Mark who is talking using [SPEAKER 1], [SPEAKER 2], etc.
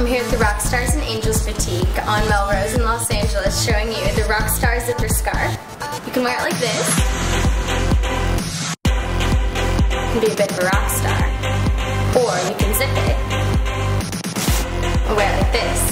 [SPEAKER 1] I'm here at the Rockstars and Angels Boutique on Melrose in Los Angeles showing you the Rockstar zipper scarf. You can wear it like this. You can be a bit of a rock star. Or you can zip it. Or wear it like this.